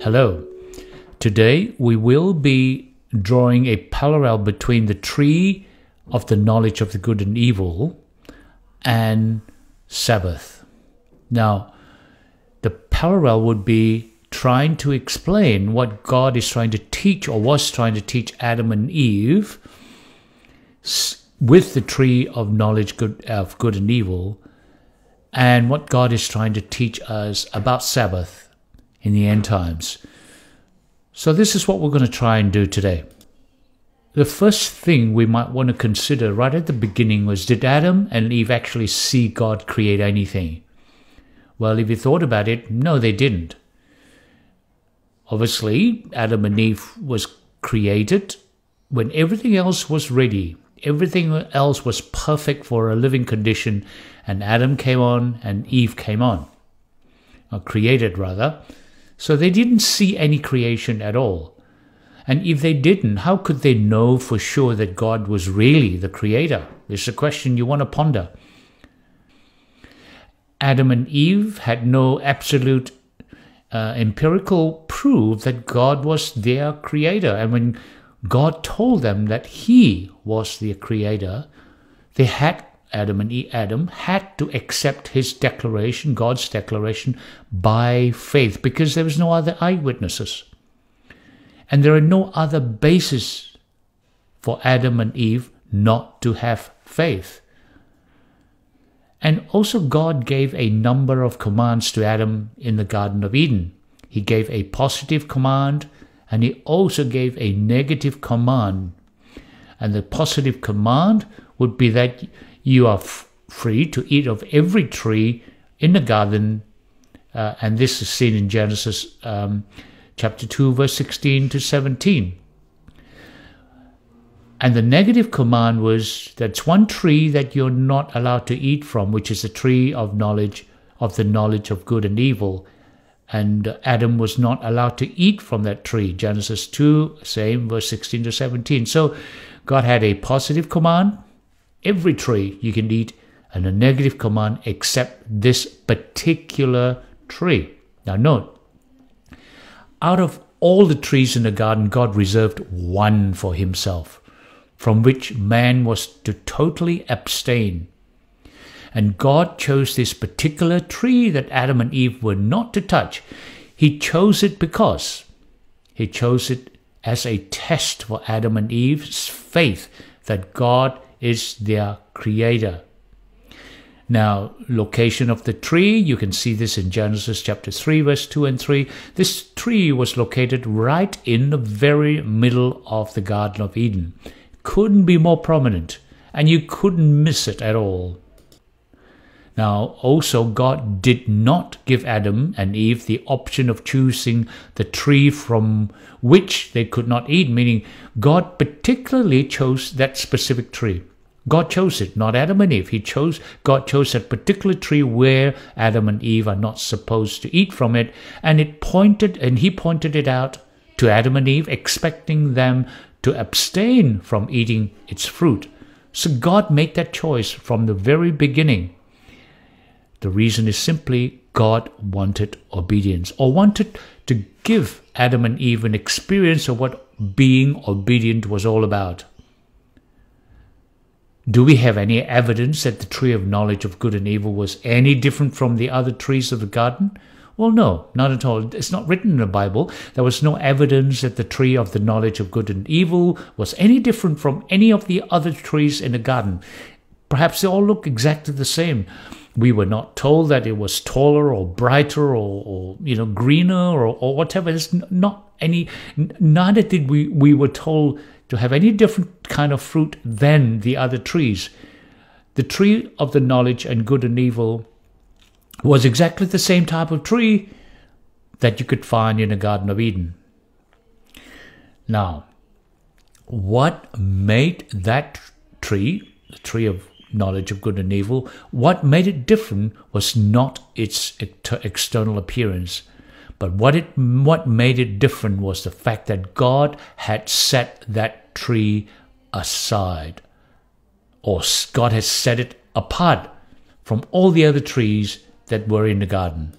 Hello. Today we will be drawing a parallel between the tree of the knowledge of the good and evil and Sabbath. Now, the parallel would be trying to explain what God is trying to teach or was trying to teach Adam and Eve with the tree of knowledge of good and evil and what God is trying to teach us about Sabbath in the end times. So, this is what we're going to try and do today. The first thing we might want to consider right at the beginning was did Adam and Eve actually see God create anything? Well, if you thought about it, no, they didn't. Obviously, Adam and Eve was created when everything else was ready. Everything else was perfect for a living condition, and Adam came on and Eve came on, or created rather. So they didn't see any creation at all. And if they didn't, how could they know for sure that God was really the creator? This is a question you want to ponder. Adam and Eve had no absolute uh, empirical proof that God was their creator. And when God told them that He was their creator, they had Adam and Eve, Adam had to accept his declaration, God's declaration, by faith, because there was no other eyewitnesses. And there are no other basis for Adam and Eve not to have faith. And also, God gave a number of commands to Adam in the Garden of Eden. He gave a positive command and he also gave a negative command. And the positive command would be that you are f- free to eat of every tree in the garden. Uh, and this is seen in Genesis um, chapter 2, verse 16 to 17. And the negative command was that's one tree that you're not allowed to eat from, which is the tree of knowledge of the knowledge of good and evil. And Adam was not allowed to eat from that tree. Genesis 2, same, verse 16 to 17. So God had a positive command, every tree you can eat, and a negative command, except this particular tree. Now, note, out of all the trees in the garden, God reserved one for himself from which man was to totally abstain. And God chose this particular tree that Adam and Eve were not to touch. He chose it because He chose it as a test for Adam and Eve's faith that God is their creator. Now, location of the tree, you can see this in Genesis chapter 3, verse 2 and 3. This tree was located right in the very middle of the Garden of Eden couldn't be more prominent, and you couldn't miss it at all. Now, also, God did not give Adam and Eve the option of choosing the tree from which they could not eat, meaning God particularly chose that specific tree. God chose it, not Adam and Eve. He chose, God chose that particular tree where Adam and Eve are not supposed to eat from it, and it pointed, and He pointed it out to Adam and Eve, expecting them to abstain from eating its fruit. So God made that choice from the very beginning. The reason is simply God wanted obedience or wanted to give Adam and Eve an experience of what being obedient was all about. Do we have any evidence that the tree of knowledge of good and evil was any different from the other trees of the garden? Well, no, not at all. It's not written in the Bible. There was no evidence that the tree of the knowledge of good and evil was any different from any of the other trees in the garden. Perhaps they all look exactly the same. We were not told that it was taller or brighter or, or you know greener or, or whatever. It's not any. Neither did we. We were told to have any different kind of fruit than the other trees. The tree of the knowledge and good and evil was exactly the same type of tree that you could find in the Garden of Eden. Now, what made that tree, the tree of knowledge of good and evil, what made it different was not its external appearance, but what it what made it different was the fact that God had set that tree aside, or God has set it apart from all the other trees that were in the garden.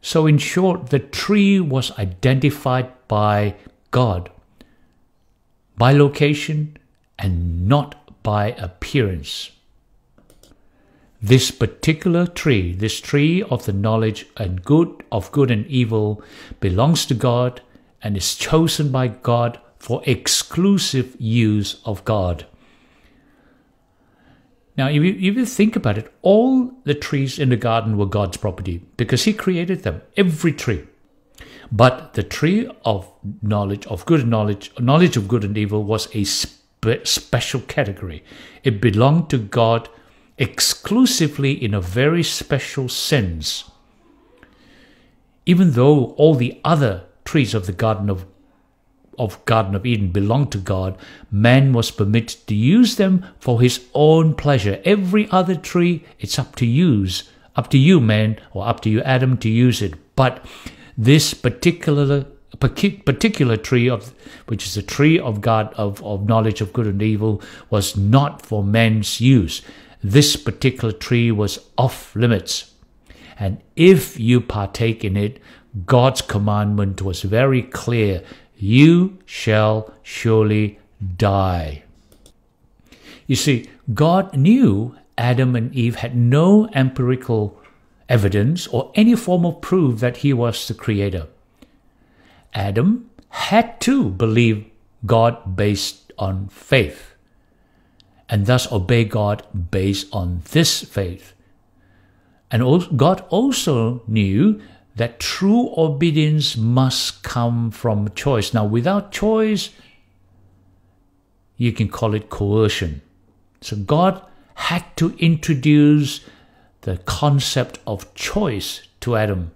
So, in short, the tree was identified by God, by location, and not by appearance. This particular tree, this tree of the knowledge and good of good and evil, belongs to God and is chosen by God for exclusive use of God. Now, if you, if you think about it, all the trees in the garden were God's property because He created them, every tree. But the tree of knowledge, of good knowledge, knowledge of good and evil, was a special category. It belonged to God exclusively in a very special sense. Even though all the other trees of the Garden of of Garden of Eden belonged to God, man was permitted to use them for his own pleasure. Every other tree, it's up to use, up to you, man, or up to you, Adam, to use it. But this particular particular tree of which is the tree of God of, of knowledge of good and evil was not for man's use. This particular tree was off limits. And if you partake in it, God's commandment was very clear you shall surely die. You see, God knew Adam and Eve had no empirical evidence or any form of proof that he was the creator. Adam had to believe God based on faith and thus obey God based on this faith. And God also knew that true obedience must come from choice. Now, without choice, you can call it coercion. So, God had to introduce the concept of choice to Adam.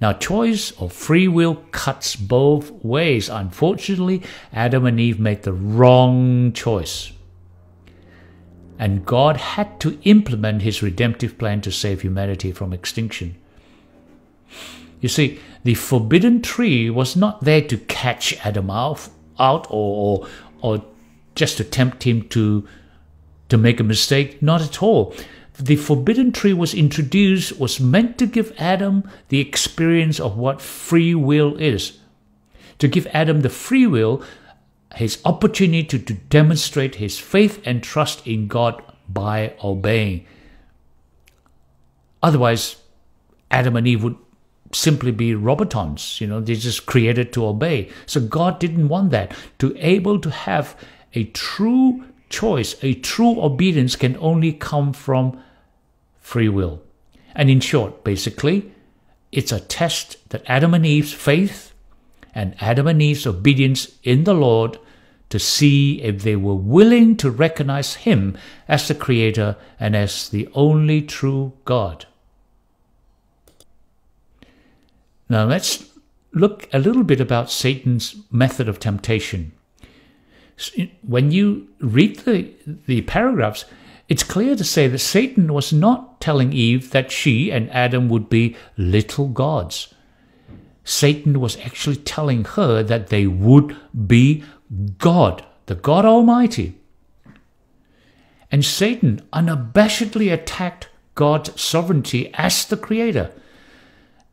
Now, choice or free will cuts both ways. Unfortunately, Adam and Eve made the wrong choice. And God had to implement his redemptive plan to save humanity from extinction. You see, the forbidden tree was not there to catch Adam out, out or, or, or just to tempt him to, to make a mistake. Not at all. The forbidden tree was introduced, was meant to give Adam the experience of what free will is. To give Adam the free will, his opportunity to, to demonstrate his faith and trust in God by obeying. Otherwise, Adam and Eve would simply be robotons. You know, they just created to obey. So God didn't want that. To able to have a true choice, a true obedience can only come from free will. And in short, basically, it's a test that Adam and Eve's faith and Adam and Eve's obedience in the Lord to see if they were willing to recognize Him as the Creator and as the only true God. Now let's look a little bit about Satan's method of temptation. When you read the, the paragraphs, it's clear to say that Satan was not telling Eve that she and Adam would be little gods. Satan was actually telling her that they would be God, the God Almighty. And Satan unabashedly attacked God's sovereignty as the creator.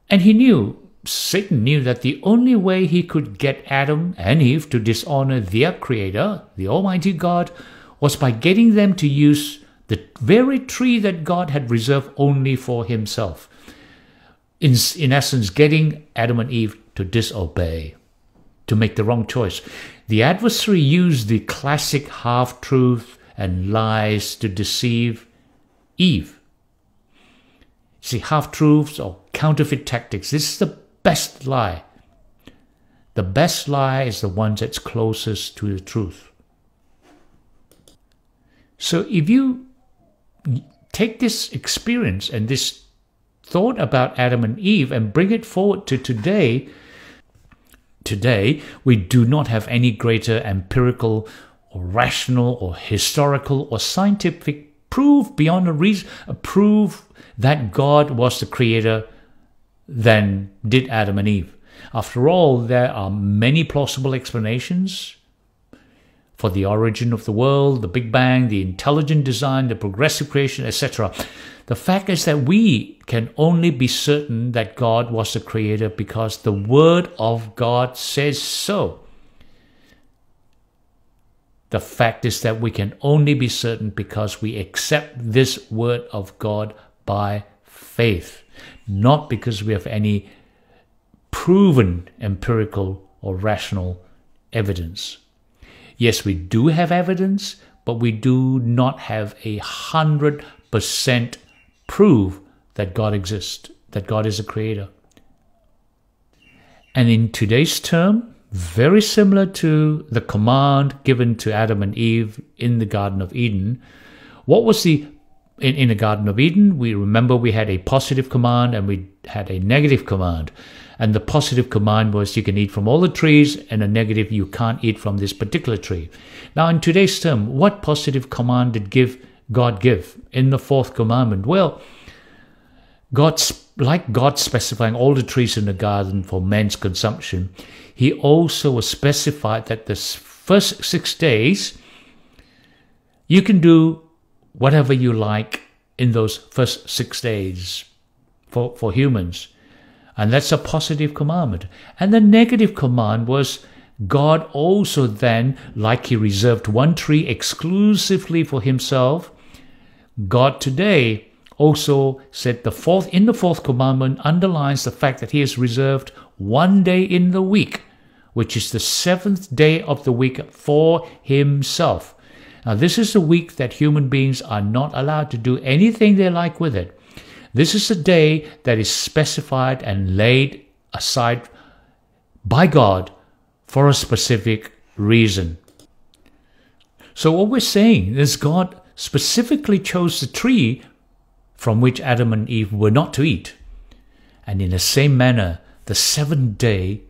And he knew Satan knew that the only way he could get Adam and Eve to dishonor their Creator, the Almighty God, was by getting them to use the very tree that God had reserved only for Himself. In, in essence, getting Adam and Eve to disobey, to make the wrong choice. The adversary used the classic half truth and lies to deceive Eve. See, half truths or counterfeit tactics. This is the best lie. The best lie is the one that's closest to the truth. So if you take this experience and this thought about Adam and Eve and bring it forward to today, today we do not have any greater empirical or rational or historical or scientific proof beyond a reason, a proof that God was the creator than did Adam and Eve. After all, there are many plausible explanations for the origin of the world, the Big Bang, the intelligent design, the progressive creation, etc. The fact is that we can only be certain that God was the creator because the Word of God says so. The fact is that we can only be certain because we accept this Word of God by faith, not because we have any proven empirical or rational evidence. Yes, we do have evidence, but we do not have a hundred percent proof that God exists, that God is a creator. And in today's term, very similar to the command given to Adam and Eve in the Garden of Eden, what was the in, in the Garden of Eden, we remember we had a positive command and we had a negative command. And the positive command was you can eat from all the trees, and a negative you can't eat from this particular tree. Now, in today's term, what positive command did give God give in the fourth commandment? Well, God's like God specifying all the trees in the garden for man's consumption, He also specified that the first six days you can do whatever you like in those first six days for, for humans. And that's a positive commandment. And the negative command was God also then, like He reserved one tree exclusively for Himself, God today also said the fourth in the fourth commandment underlines the fact that He has reserved one day in the week, which is the seventh day of the week for Himself. Now, this is a week that human beings are not allowed to do anything they like with it. This is a day that is specified and laid aside by God for a specific reason. So, what we're saying is God specifically chose the tree from which Adam and Eve were not to eat. And in the same manner, the seventh day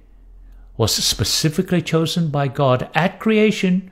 was specifically chosen by God at creation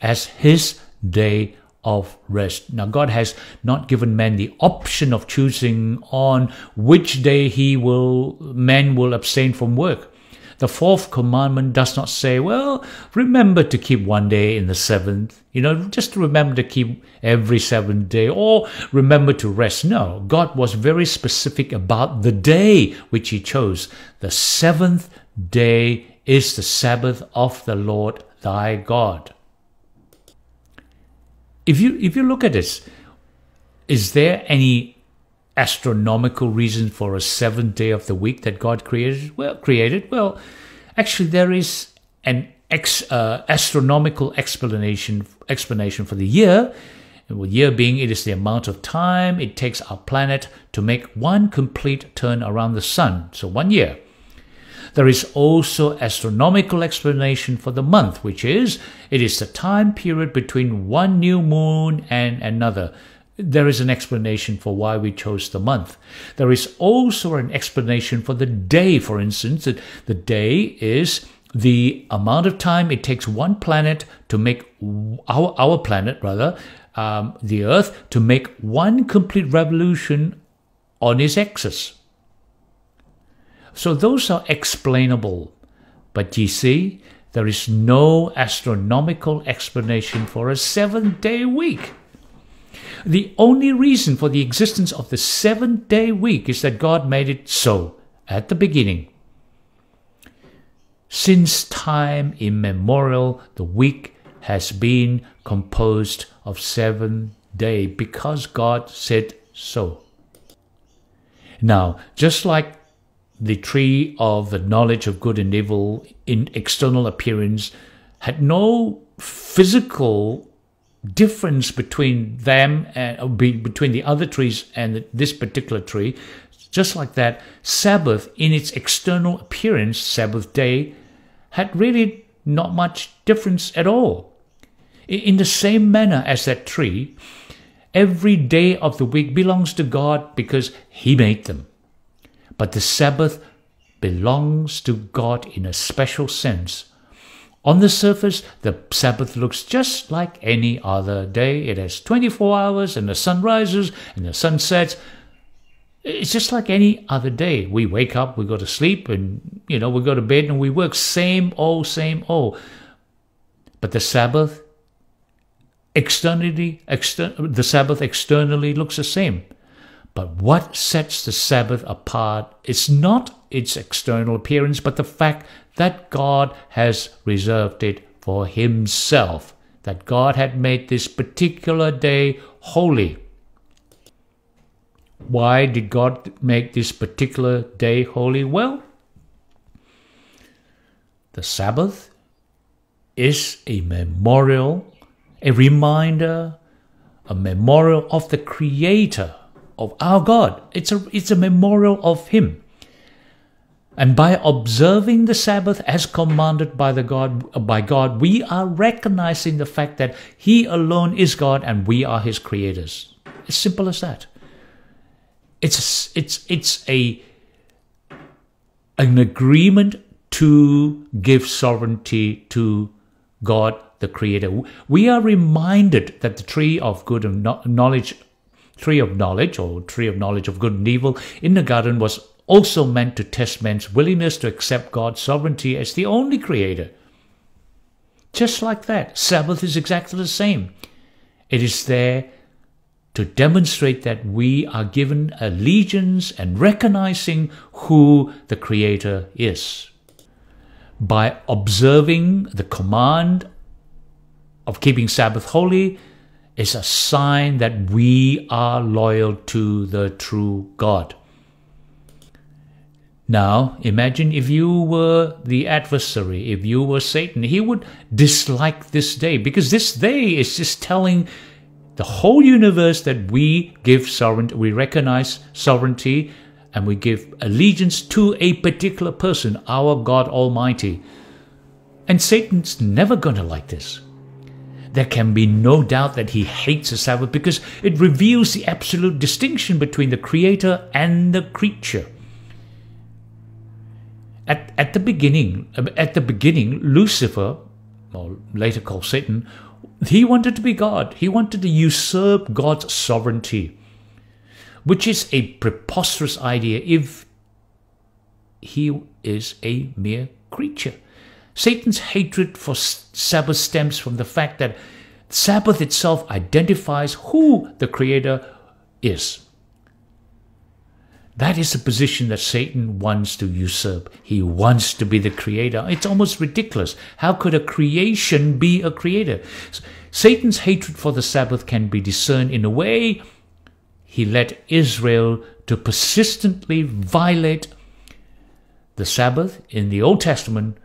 as his day of rest. Now, God has not given man the option of choosing on which day he will, man will abstain from work. The fourth commandment does not say, well, remember to keep one day in the seventh, you know, just remember to keep every seventh day or remember to rest. No, God was very specific about the day which he chose. The seventh day is the Sabbath of the Lord thy God. If you if you look at this, is there any astronomical reason for a seventh day of the week that God created? Well, created. Well, actually, there is an ex, uh, astronomical explanation explanation for the year. With year being, it is the amount of time it takes our planet to make one complete turn around the sun. So one year. There is also astronomical explanation for the month, which is it is the time period between one new moon and another. There is an explanation for why we chose the month. There is also an explanation for the day, for instance, that the day is the amount of time it takes one planet to make our, our planet, rather, um, the Earth, to make one complete revolution on its axis. So those are explainable. But you see, there is no astronomical explanation for a seven day week. The only reason for the existence of the seven day week is that God made it so at the beginning. Since time immemorial, the week has been composed of seven days because God said so. Now, just like the tree of the knowledge of good and evil in external appearance had no physical difference between them and uh, between the other trees and this particular tree. Just like that sabbath in its external appearance sabbath day had really not much difference at all. In the same manner as that tree every day of the week belongs to god because he made them but the Sabbath belongs to God in a special sense. On the surface, the Sabbath looks just like any other day. It has 24 hours and the sun rises and the sun sets. It's just like any other day. We wake up, we go to sleep, and you know, we go to bed and we work. Same old, same old. But the Sabbath externally, exter- the Sabbath externally looks the same. But what sets the Sabbath apart is not its external appearance, but the fact that God has reserved it for Himself, that God had made this particular day holy. Why did God make this particular day holy? Well, the Sabbath is a memorial, a reminder, a memorial of the Creator, of our God. It's a, it's a memorial of Him. And by observing the Sabbath as commanded by, the God, by God, we are recognizing the fact that He alone is God and we are His creators. As simple as that. It's, it's, it's a, an agreement to give sovereignty to God the Creator. We are reminded that the tree of good and knowledge, tree of knowledge, or tree of knowledge of good and evil in the garden was also meant to test man's willingness to accept God's sovereignty as the only Creator. Just like that, Sabbath is exactly the same. It is there to demonstrate that we are given allegiance and recognizing who the Creator is. By observing the command of keeping Sabbath holy is a sign that we are loyal to the true God. Now, imagine if you were the adversary, if you were Satan, he would dislike this day because this day is just telling the whole universe that we give sovereignty, we recognize sovereignty, and we give allegiance to a particular person, our God Almighty. And Satan's never going to like this. There can be no doubt that he hates the Sabbath because it reveals the absolute distinction between the Creator and the creature. At, at the beginning, at the beginning, Lucifer, or later called Satan, he wanted to be God. He wanted to usurp God's sovereignty, which is a preposterous idea if he is a mere creature. Satan's hatred for Sabbath stems from the fact that Sabbath itself identifies who the Creator is. That is the position that Satan wants to usurp. He wants to be the creator. It's almost ridiculous. How could a creation be a creator? Satan's hatred for the Sabbath can be discerned in a way he led Israel to persistently violate the Sabbath in the Old Testament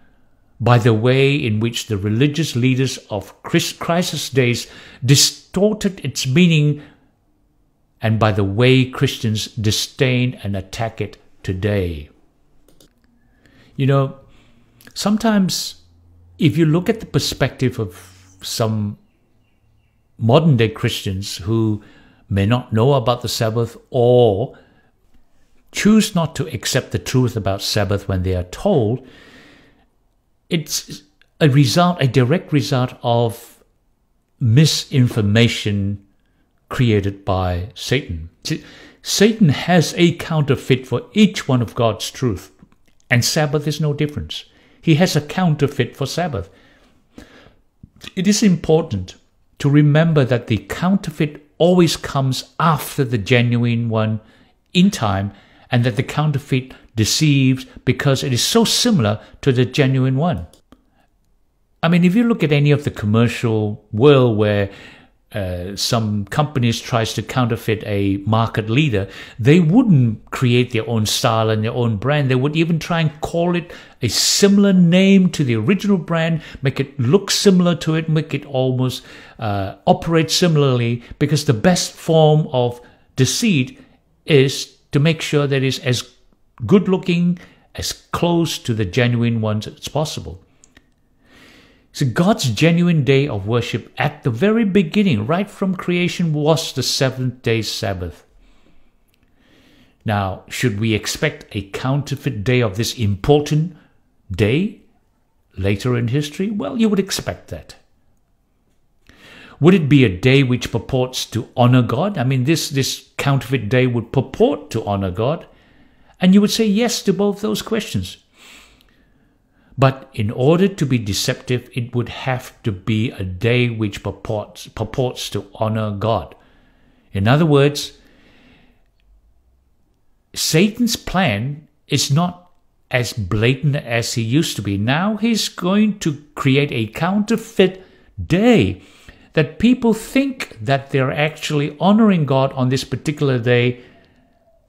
by the way in which the religious leaders of Christ's days distorted its meaning and by the way Christians disdain and attack it today. You know, sometimes if you look at the perspective of some modern day Christians who may not know about the Sabbath or choose not to accept the truth about Sabbath when they are told, it's a result, a direct result of misinformation created by Satan. Satan has a counterfeit for each one of God's truth, and Sabbath is no difference. He has a counterfeit for Sabbath. It is important to remember that the counterfeit always comes after the genuine one in time, and that the counterfeit deceives because it is so similar to the genuine one. I mean, if you look at any of the commercial world where uh, some companies tries to counterfeit a market leader, they wouldn't create their own style and their own brand. They would even try and call it a similar name to the original brand, make it look similar to it, make it almost uh, operate similarly, because the best form of deceit is to make sure that it's as good looking, as close to the genuine ones as possible. So God's genuine day of worship at the very beginning, right from creation, was the seventh day Sabbath. Now, should we expect a counterfeit day of this important day later in history? Well, you would expect that. Would it be a day which purports to honor God? I mean, this, this counterfeit day would purport to honor God. And you would say yes to both those questions. But in order to be deceptive, it would have to be a day which purports, purports to honor God. In other words, Satan's plan is not as blatant as he used to be. Now he's going to create a counterfeit day that people think that they're actually honoring God on this particular day.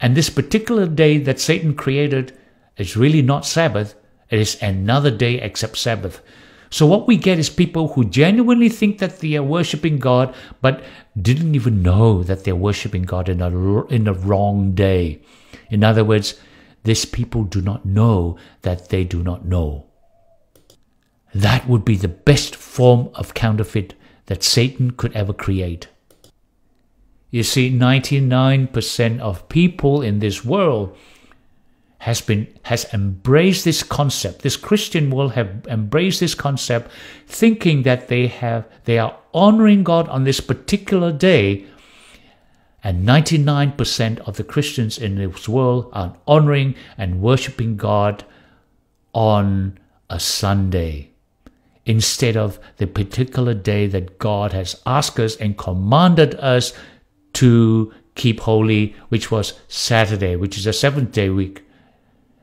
And this particular day that Satan created is really not Sabbath, it is another day except Sabbath. So what we get is people who genuinely think that they are worshiping God, but didn't even know that they're worshiping God in a in the wrong day. In other words, these people do not know that they do not know. That would be the best form of counterfeit that Satan could ever create. You see, 99% of people in this world has been has embraced this concept. This Christian world have embraced this concept, thinking that they have they are honoring God on this particular day. And 99% of the Christians in this world are honoring and worshiping God on a Sunday instead of the particular day that God has asked us and commanded us to keep holy, which was Saturday, which is a seventh day week.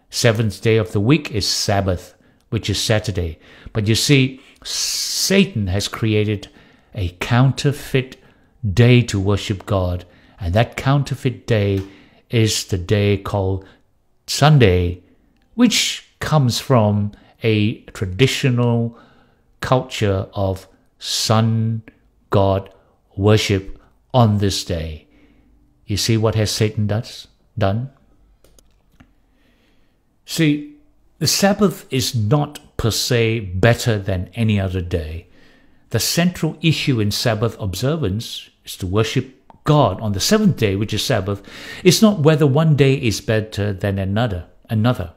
Seventh day of the week is Sabbath, which is Saturday. But you see, Satan has created a counterfeit day to worship God, and that counterfeit day is the day called Sunday, which comes from a traditional culture of sun god worship on this day. You see what has Satan does, done? See, the Sabbath is not per se better than any other day. The central issue in Sabbath observance is to worship God on the seventh day, which is Sabbath. It's not whether one day is better than another. Another.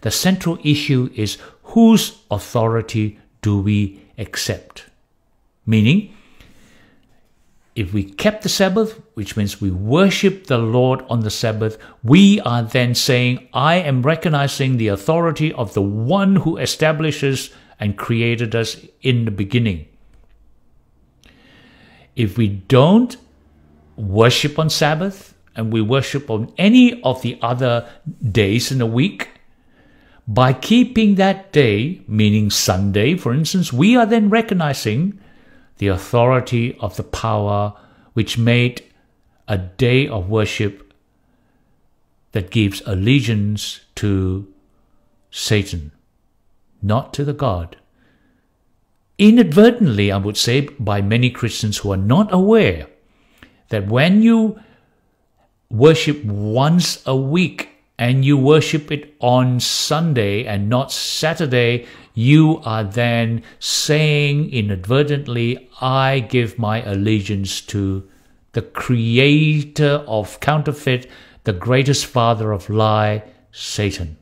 The central issue is whose authority do we accept? Meaning, if we kept the Sabbath, which means we worship the Lord on the Sabbath, we are then saying, I am recognizing the authority of the one who establishes and created us in the beginning. If we don't worship on Sabbath and we worship on any of the other days in the week, by keeping that day, meaning Sunday, for instance, we are then recognizing the authority of the power which made a day of worship that gives allegiance to Satan, not to the God. Inadvertently, I would say, by many Christians who are not aware that when you worship once a week and you worship it on Sunday and not Saturday, you are then saying inadvertently, I give my allegiance to the creator of counterfeit, the greatest father of lie, Satan.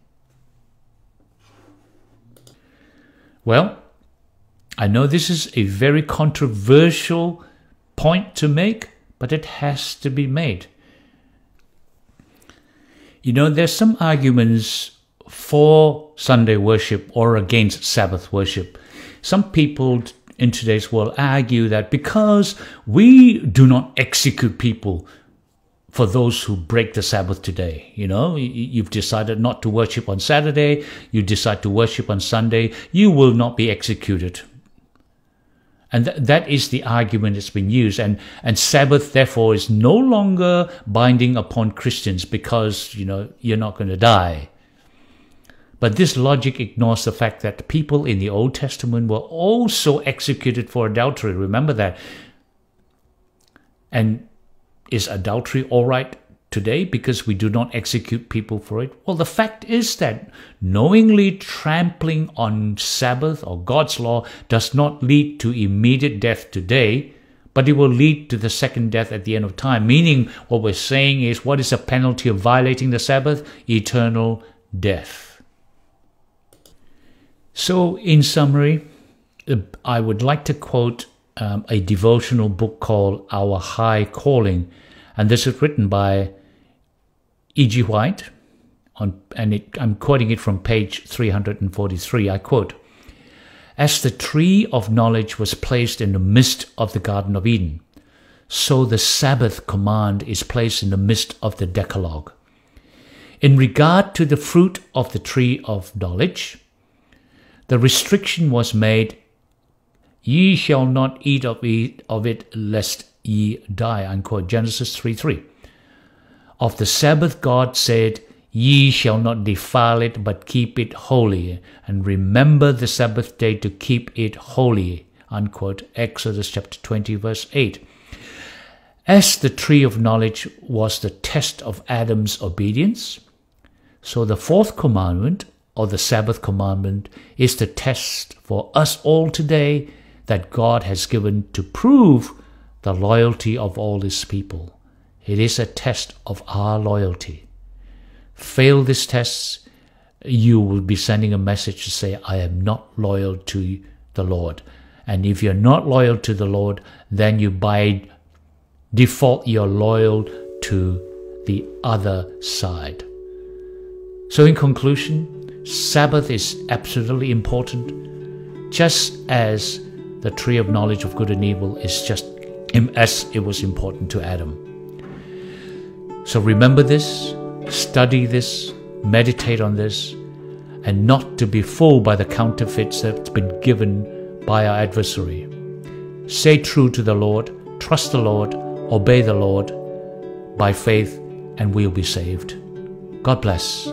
Well, I know this is a very controversial point to make, but it has to be made. You know, there's some arguments for Sunday worship or against Sabbath worship. Some people in today's world argue that because we do not execute people for those who break the Sabbath today. You know, you've decided not to worship on Saturday, you decide to worship on Sunday, you will not be executed. And th- that is the argument that's been used. And, and Sabbath, therefore, is no longer binding upon Christians because, you know, you're not going to die. But this logic ignores the fact that people in the Old Testament were also executed for adultery. Remember that. And is adultery all right today because we do not execute people for it? Well, the fact is that knowingly trampling on Sabbath or God's law does not lead to immediate death today, but it will lead to the second death at the end of time. Meaning, what we're saying is, what is the penalty of violating the Sabbath? Eternal death. So, in summary, uh, I would like to quote um, a devotional book called Our High Calling, and this is written by E.G. White, on, and it, I'm quoting it from page 343. I quote, As the tree of knowledge was placed in the midst of the Garden of Eden, so the Sabbath command is placed in the midst of the Decalogue. In regard to the fruit of the tree of knowledge, the restriction was made, Ye shall not eat of it, of it lest ye die. Unquote. Genesis 3 3. Of the Sabbath, God said, Ye shall not defile it, but keep it holy, and remember the Sabbath day to keep it holy. Unquote. Exodus chapter 20, verse 8. As the tree of knowledge was the test of Adam's obedience, so the fourth commandment, or the Sabbath commandment, is the test for us all today that God has given to prove the loyalty of all his people. It is a test of our loyalty fail this test, you will be sending a message to say, I am not loyal to the Lord. And if you're not loyal to the Lord, then you by default you're loyal to the other side. So, in conclusion, Sabbath is absolutely important, just as the tree of knowledge of good and evil is just as it was important to Adam. So, remember this study this, meditate on this, and not to be fooled by the counterfeits that's been given by our adversary. Stay true to the Lord, trust the Lord, obey the Lord by faith, and we'll be saved. God bless.